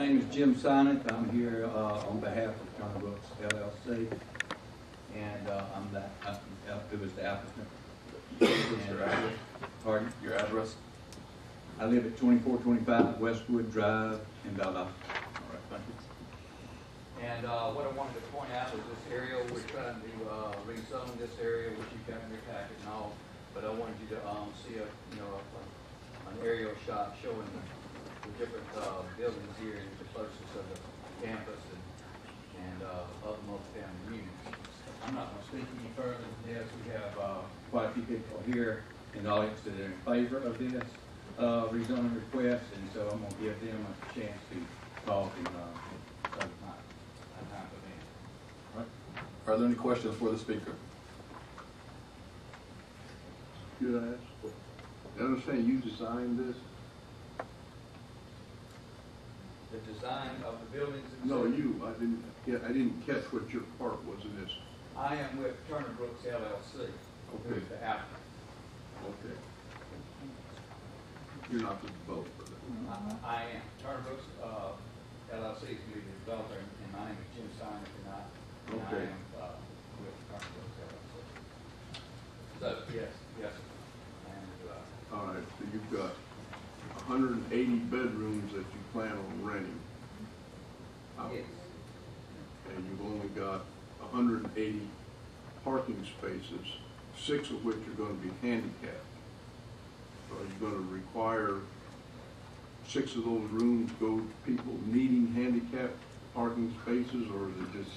name is Jim Sinnet. I'm here uh, on behalf of Turner Brooks LLC, and uh, I'm the, uh, the applicant. What's your address? Pardon? Your address? I live at 2425 Westwood Drive in Belleville. All right, thank you. And uh, what I wanted to point out is this area, we're trying to uh, rezone this area, which you've got in your packet and all, but I wanted you to um, see a, you know, a- an aerial shot showing different uh, buildings here and the closest of the campus and, and uh, other multifamily units. I'm not going to speak any further than this. We have uh, quite a few people here in the audience that are in favor of this uh, rezoning request, and so I'm going to give them a chance to talk and uh, so my my time for them. All right. Are there any questions for the speaker? Could I ask? I understand you designed this? The design of the buildings. No, themselves- you, I didn't, yeah, I didn't catch what your part was in this. I am with Turner Brooks LLC, who is the applicant. Okay. You're not the developer then? I- I am. Turner Brooks, uh, LLC is the developer, and my name is Jim Simon, and I, and I Okay. am, uh, with Turner Brooks LLC. So, yes, yes, and, uh, All right, so you've got hundred and eighty bedrooms that you plan on renting. out, yes, And you've only got hundred and eighty parking spaces, six of which are gonna be handicapped. So Are you gonna require six of those rooms go to people needing handicapped parking spaces, or is it just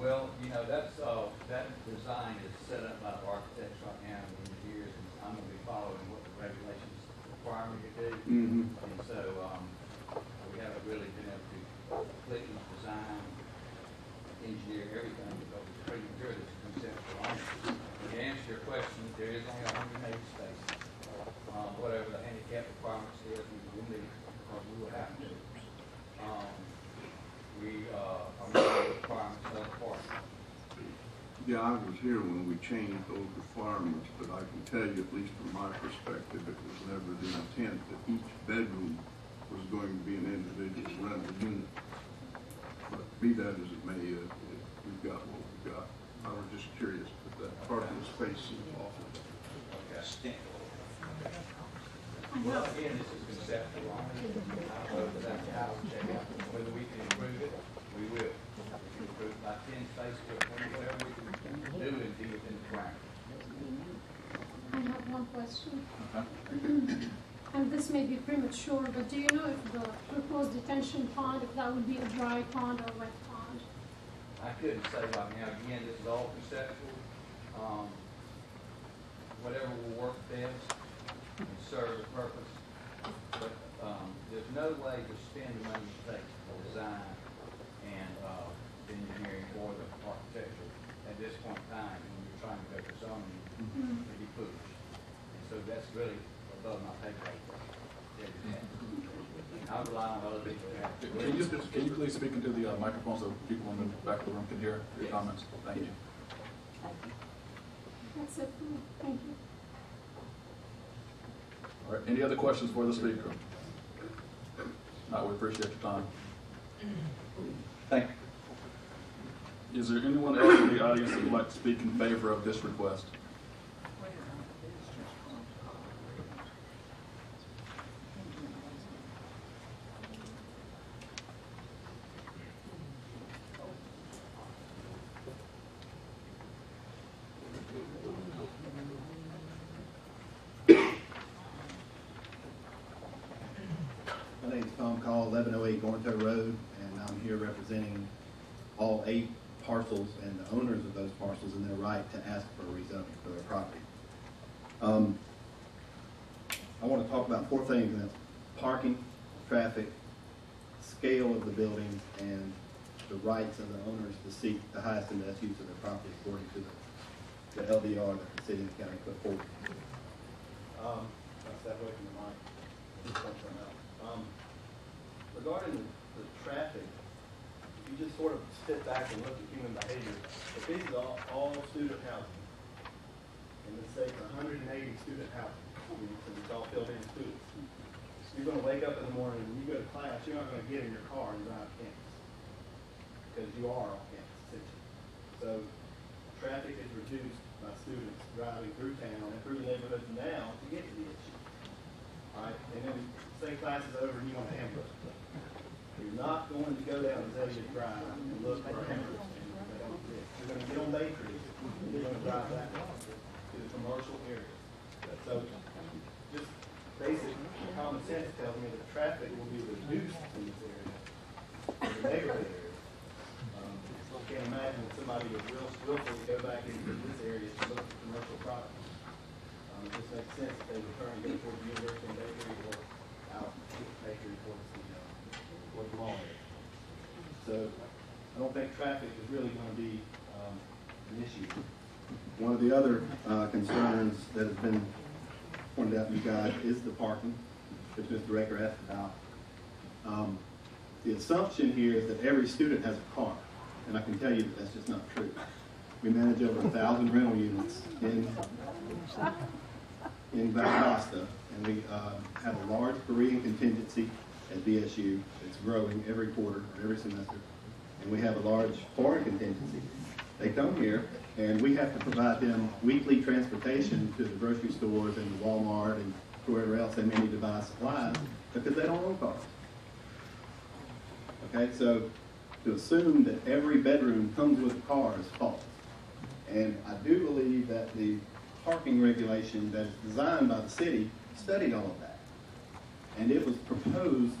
well, you know, that's, uh, that design is set up by the architects right now, and engineers, and I'm gonna be following what the regulations require me to do. Mhm. And so, um, we haven't really been able to completely design, engineer everything, because it's pretty good as a conceptual only. To answer your question, there is only hundred and eighty spaces. Um, whatever the handicap requirements is, we will meet, or we will have to. Um, we, uh, are meeting the requirements of the park. Yeah, I was here when we changed those requirements, but I can tell you, at least from my perspective, it was never the intent that each bedroom was going to be an individual rental unit. But be that as it may, uh, it- we've got what we've got. I was just curious, but that parking space seems awful. Okay. Well, again, this is conceptual only. So that's how we check out whether we can improve it, we will. We can improve it by ten spaces or whatever we can do and be within the parameters. I have one question, Okay. and this may be premature, but do you know if the proposed detention pond, if that would be a dry pond or wet pond? I couldn't say right now, again, this is all conceptual. Um, whatever will work best and serve the purpose. But, um, there's no way to spend the money it takes for design and, uh, engineering or the architecture at this point in time, when you're trying to go for zoning, Mm. it'd be foolish. And so that's really above my pay grade. I rely on other people. Can you, can you please speak into the uh, microphone so people in the back of the room can hear your comments? Thank you. That's it for me, thank you. All right, any other questions for the speaker? No, we appreciate your time. Thank you. Is there anyone else in the audience that would like to speak in favor of this request? Is Call, eleven oh eight Gornto Road, and I'm here representing all eight parcels and the owners of those parcels in their right to ask for a rezoning for their property. Um, I want to talk about four things, and that's parking, traffic, scale of the building, and the rights of the owners to seek the highest and best use of their property according to the, the LDR that the city and county put forward. Um, that's that way from the mic. Um, regarding the, the traffic, if you just sort of step back and look at human behavior, if these are all, all student housing, and let's say and eighty student housing, because it's all filled in students. You're gonna wake up in the morning, and you go to class, you're not gonna get in your car and drive campus. Because you are on campus, essentially. So, traffic is reduced by students driving through town and through the neighborhoods now to get to the issue. Alright, and then say class is over and you want a hamburger. Not going to go down Drive and look for a hamburger stand. They don't exist. You're gonna get on Bay Tree, and you're gonna drive that to the commercial area. So, just basic common sense tells me that traffic will be reduced in this area, in the neighborhood area. Um, I can't imagine that somebody would real willfully go back into this area to look for commercial products. Um, it just makes sense that they would turn and go towards the University and Bay Tree or out Bay Tree towards So, I don't think traffic is really gonna be, um, an issue. One of the other, uh, concerns that has been pointed out to you guys is the parking, which Mr. Raker asked about. Um, The assumption here is that every student has a car, and I can tell you that that's just not true. We manage over a thousand rental units in, in Valdosta, and we uh, have a large Korean contingency at VSU. It's growing every quarter, or every semester, and we have a large foreign contingency. They come here, and we have to provide them weekly transportation to the grocery stores and the Walmart and wherever else they may need to buy supplies, because they don't own cars. Okay, so to assume that every bedroom comes with a car is false. And I do believe that the parking regulation that is designed by the city studied all of that. And it was proposed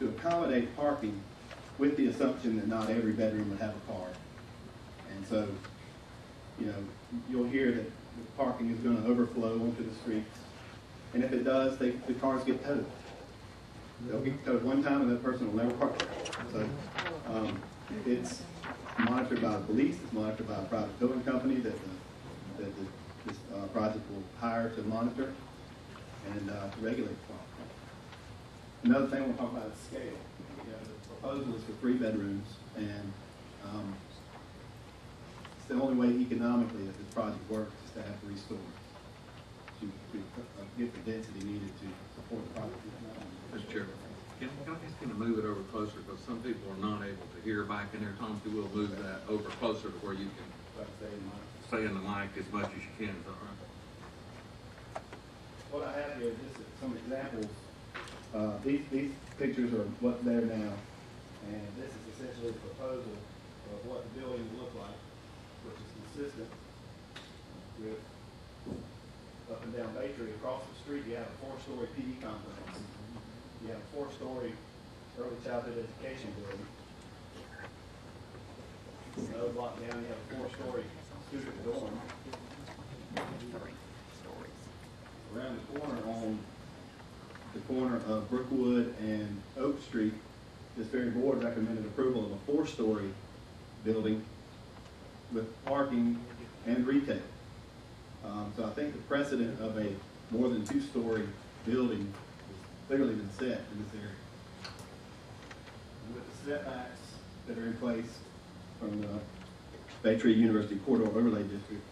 to accommodate parking with the assumption that not every bedroom would have a car. And so, you know, you'll hear that the parking is gonna overflow onto the streets. And if it does, they, the cars get towed. They'll get towed one time and that person will never park there. So, um, it's monitored by the police, it's monitored by a private building company that, the- that the, this, uh, project will hire to monitor and, uh, to regulate the park. Another thing we'll talk about is scale. You know, the proposal is for three bedrooms and, um, it's the only way economically that this project works is to have three stories. To, to uh, get the density needed to support the project. Mr. Chairman, can, can I just kind of move it over closer, because some people are not able to hear back in there. Tom, if you will move that over closer to where you can say, in stay in the mic as much as you can, is that right? What I have here is just some examples. Uh, these, these pictures are what's there now, and this is essentially a proposal of what the building will look like, which is consistent with up and down Bay Tree. Across the street, you have a four-story PE complex. You have a four-story early childhood education building. Another block down, you have a four-story student dorm. around the corner on the corner of Brookwood and Oak Street, this very board recommended approval of a four-story building with parking and retail. Um, so I think the precedent of a more than two-story building has clearly been set in this area. And With the setbacks that are in place from the Bay Tree University Corridor Overlay District,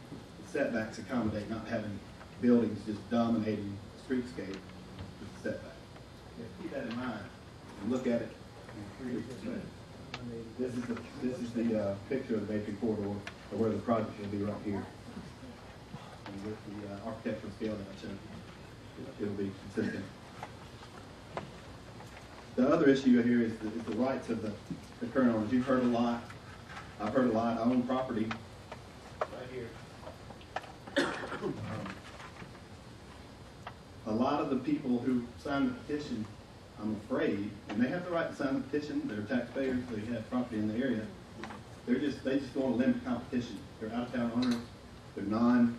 the setbacks accommodate not having buildings just dominating the streetscape setback. Have keep that in mind and look at it in three perspectives. This is the, this is the, uh, picture of the Bay Corridor, of where the project will be right here. And with the uh, architectural scale that I showed you, it'll be consistent. The other issue here is the, is the rights of the, the current owners. You've heard a lot. I've heard a lot. I own property right here. Um, A lot of the people who signed the petition, I'm afraid, and they have the right to sign the petition, they're taxpayers, they have property in the area. They're just, they just want to limit competition. They're out-of-town owners, they're non-owner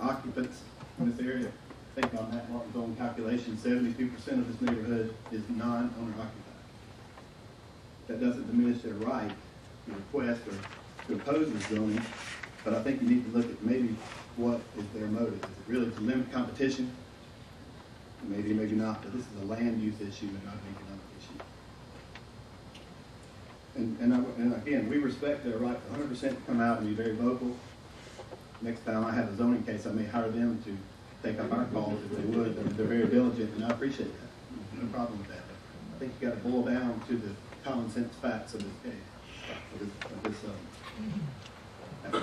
occupants in this area. Think on Matt Martin's own calculation, seventy-two percent of this neighborhood is non-owner occupied. That doesn't diminish their right to request or to oppose this zoning, but I think you need to look at maybe what is their motive. Is it really to limit competition? Maybe, maybe not, but this is a land use issue and not an economic issue. And, and, I, and again, we respect their right to hundred percent to come out and be very vocal. Next time I have a zoning case, I may hire them to take up our calls if they would. They're, they're very diligent, and I appreciate that. No problem with that. I think you gotta boil down to the common sense facts of this case, of this, of this, application. All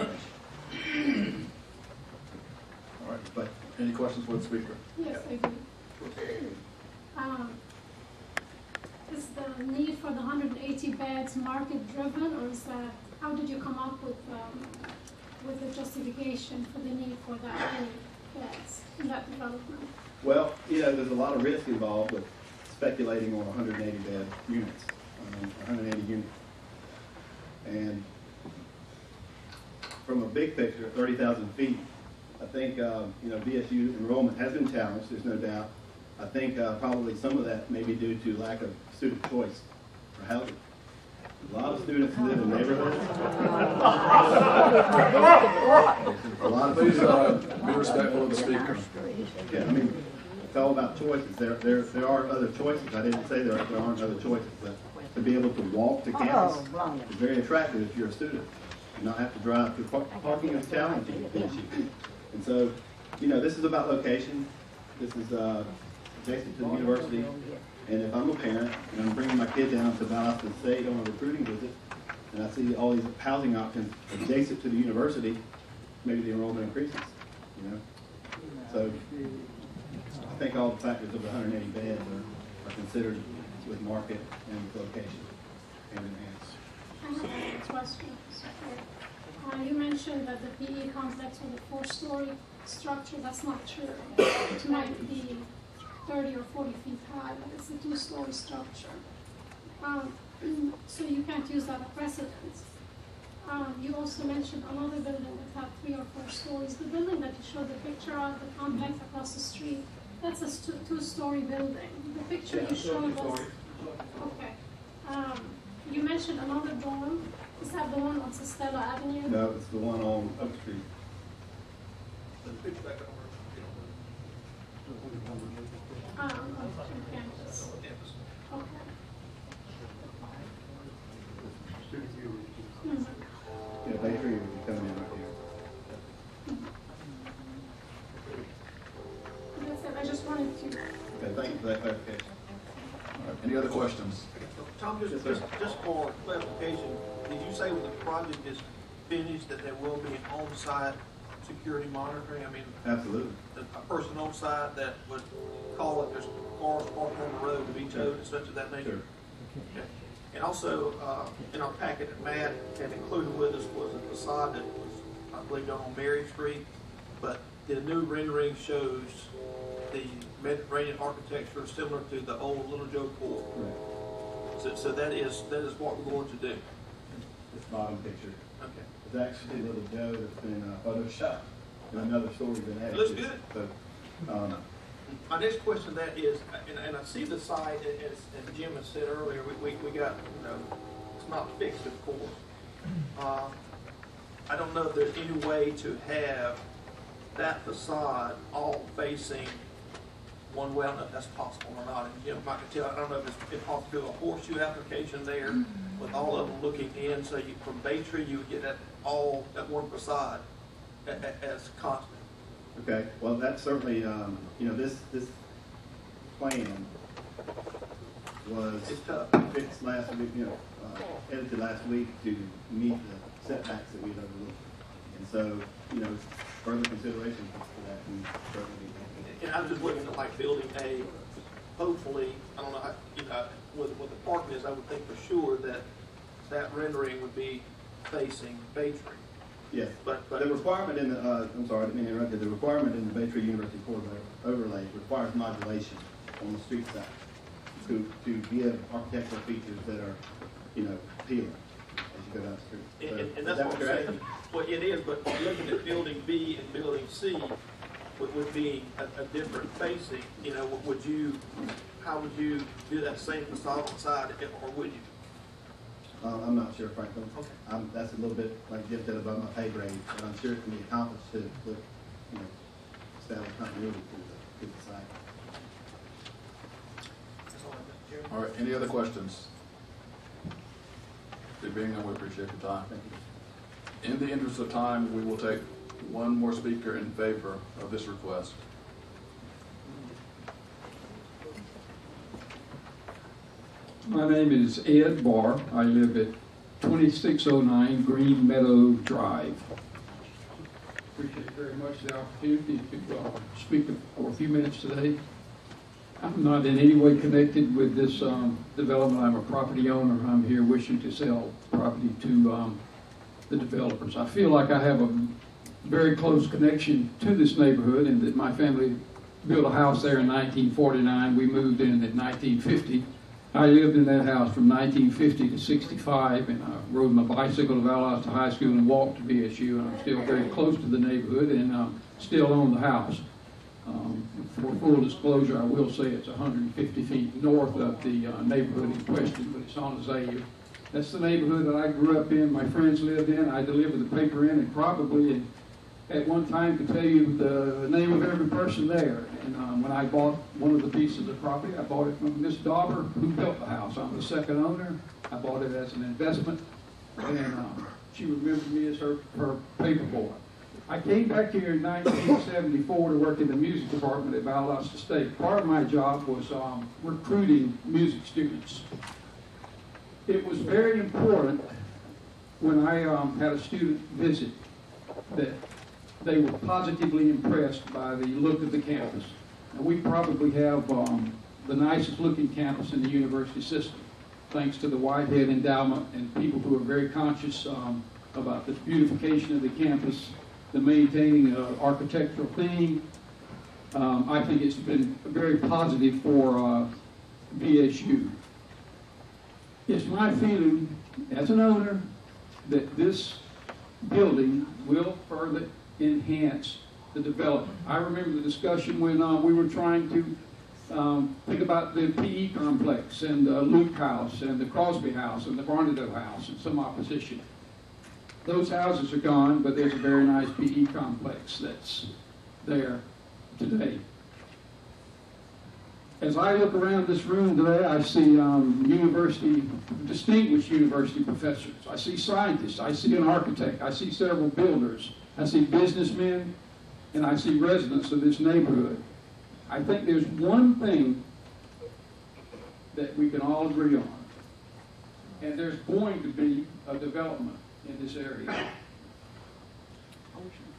right, but any questions for the speaker? Yes, I do. Um, Is the need for the hundred and eighty beds market driven, or is that, how did you come up with, um, with the justification for the need for that many beds in that development? Well, you know, there's a lot of risk involved with speculating on hundred and eighty bed units, um, hundred and eighty units. And from a big picture, thirty thousand feet, I think, um, you know, VSU enrollment has been challenged, there's no doubt. I think, uh, probably some of that may be due to lack of student choice for housing. A lot of students live in neighborhoods. A lot of Please, students. uh, be respectful of the speaker. Yeah, I mean, it's all about choices. There, there, there are other choices. I didn't say there, there aren't other choices, but to be able to walk to campus is very attractive if you're a student. And not have to drive to par- parking is challenging issue. And so, you know, this is about location. This is, uh, adjacent to the university. And if I'm a parent and I'm bringing my kid down to Valdosta State on a recruiting visit, and I see all these housing options adjacent to the university, maybe the enrollment increases, you know? So I think all the factors of the hundred and eighty beds are, are considered with market and location hand in hand. I have a question. Uh, you mentioned that the PE complex was a four-story structure, that's not true. It might be thirty or forty feet high, but it's a two-story structure. Um, so you can't use that as precedent. Um, you also mentioned another building that had three or four stories. The building that you showed the picture of, the complex across the street, that's a two-story building. The picture you showed was. Okay. Um, you mentioned another dorm. Is that the one on Costello Avenue? No, it's the one on Oak Street. Um, on campus. Okay. Mhm. Yeah, Bay Tree would coming in right here. That's it. I just wanted to. Okay, thank you for that clarification. All right, any other questions? Tom, just, Yes, project is finished that there will be an on-site security monitoring? I mean, Absolutely. a person on site that would call if there's cars parked on the road to be towed and such of that nature? Sure. Okay. And also, uh, in our packet that Matt had included with us was a facade that was, I believe, done on Mary Street, but the new rendering shows the Mediterranean architecture similar to the old Little Joe Pool. Correct. So, so that is, that is what we're going to do. This bottom picture. Okay. It's actually a Little Joe that's been uh, photoshopped, and another story's been added. Looks it. good. So, um, My next question that is, and, and I see the site, as, as Jim has said earlier, we, we, we got, you know, it's not fixed, of course. Uh, I don't know if there's any way to have that facade all facing one way, I don't know if that's possible or not, and Jim might can tell, I don't know if it's, it's possible to do a horseshoe application there with all of them looking in, so you, from Bay Tree, you would get that all, at one facade as constant. Okay, well, that's certainly, um, you know, this, this plan was fixed last week, you know, uh, edited last week to meet the setbacks that we'd overlooked. And so, you know, further consideration for that, and certainly. And I'm just looking at like building A, hopefully, I don't know, how you know, with, with the parking is, I would think for sure that that rendering would be facing Bay Tree. Yes, But, but the requirement in the, uh, I'm sorry, I didn't mean to interrupt you, the requirement in the Bay Tree University corridor overlay requires modulation on the street side to, to give architectural features that are, you know, appealing as you go down the street. So, and, and that's that what I'm saying. Well, it is, but looking at building B and building C would, would be a, a different facing, you know, would you, how would you do that same facade inside, or would you? Uh, I'm not sure, frankly. Okay. Um, that's a little bit, like Jim said, above my pay grade, but I'm sure it can be accomplished to, to, you know, establish continuity to the, to the site. That's all I've got, Chairman. All right, any other questions? There being none, we appreciate your time. Thank you. In the interest of time, we will take one more speaker in favor of this request. My name is Ed Barr. I live at 2609 Green Meadow Drive. Appreciate very much the opportunity to uh, speak for a few minutes today. I'm not in any way connected with this um, development. I'm a property owner. I'm here wishing to sell property to um, the developers. I feel like I have a very close connection to this neighborhood and that my family built a house there in 1949. We moved in in 1950. I lived in that house from 1950 to 65, and I rode my bicycle to Valdosta High School and walked to VSU, and I'm still very close to the neighborhood and um, still own the house. Um, For full disclosure, I will say it's 150 feet north of the uh, neighborhood in question, but it's on Azalea. That's the neighborhood that I grew up in, my friends lived in, I delivered the paper in, and probably in at one time could tell you the name of every person there. And um, when I bought one of the pieces of property, I bought it from Miss Dauber, who built the house. I'm the second owner. I bought it as an investment, and um, she remembered me as her, her paper boy. I came back here in 1974 to work in the music department at Valdosta State. Part of my job was um, recruiting music students. It was very important when I um, had a student visit that they were positively impressed by the look of the campus. And we probably have um, the nicest looking campus in the university system, thanks to the Whitehead Endowment and people who are very conscious um, about the beautification of the campus, the maintaining of architectural theme. Um, I think it's been very positive for uh, VSU. It's my feeling as an owner that this building will further enhance the development. I remember the discussion when uh, we were trying to um, think about the PE complex and the Luke House and the Crosby House and the Barnado House and some opposition. Those houses are gone, but there's a very nice PE complex that's there today. As I look around this room today, I see um, university, distinguished university professors. I see scientists. I see an architect. I see several builders. I see businessmen, and I see residents of this neighborhood. I think there's one thing that we can all agree on, and there's going to be a development in this area.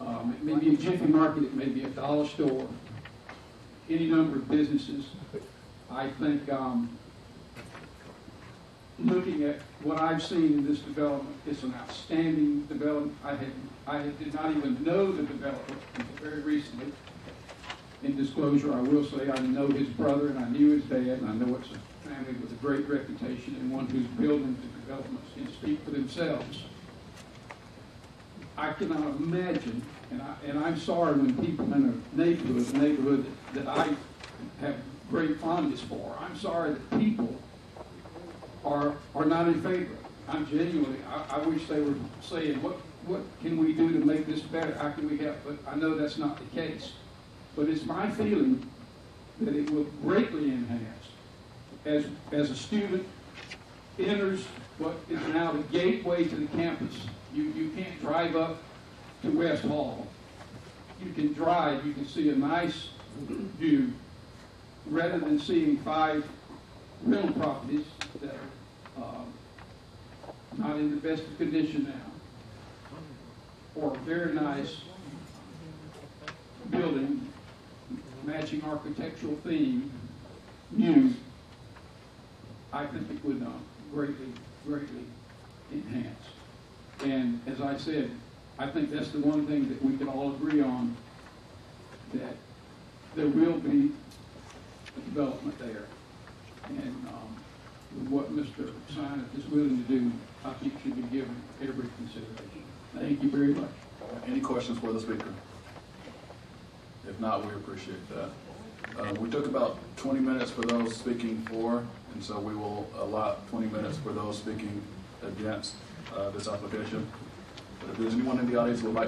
Um, it may be a Jiffy Market, it may be a dollar store, any number of businesses. I think, um, looking at what I've seen in this development, it's an outstanding development. I had, I did not even know the developer until very recently. In disclosure, I will say I know his brother and I knew his dad, and I know it's a family with a great reputation and one whose buildings and developments can speak for themselves. I cannot imagine, and I, and I'm sorry when people in a neighborhood, a neighborhood that, that I have great fondness for, I'm sorry that people are, are not in favor. I'm genuinely, I, I wish they were saying, what, what can we do to make this better? How can we help? But I know that's not the case. But it's my feeling that it will greatly enhance as, as a student enters what is now the gateway to the campus. You, you can't drive up to West Hall. You can drive, you can see a nice view rather than seeing five rental properties that are um, not in the best condition now, or very nice building, matching architectural theme, new, I think it would uh, greatly, greatly enhance. And as I said, I think that's the one thing that we can all agree on, that there will be a development there. And um, what Mr. Sineth is willing to do, I think should be given every consideration. Thank you very much. Any questions for the speaker? If not, we appreciate that. Uh, We took about 20 minutes for those speaking for, and so we will allot 20 minutes for those speaking against uh, this application. But if there's anyone in the audience who would like